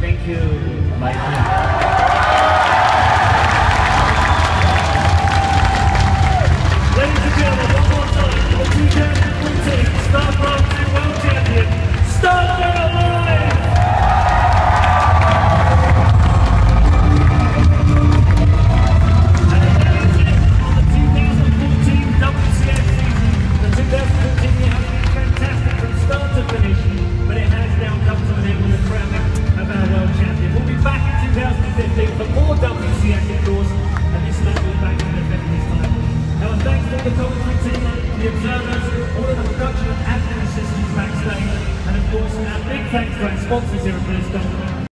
Thank you, my friend. 2015 for more WCS, course, and this time we'll be back in defending this title. Now, thanks to all the commentary team, the observers, all of the production and admin assistants backstage, and of course, a big thanks to our sponsors here at BlizzCon,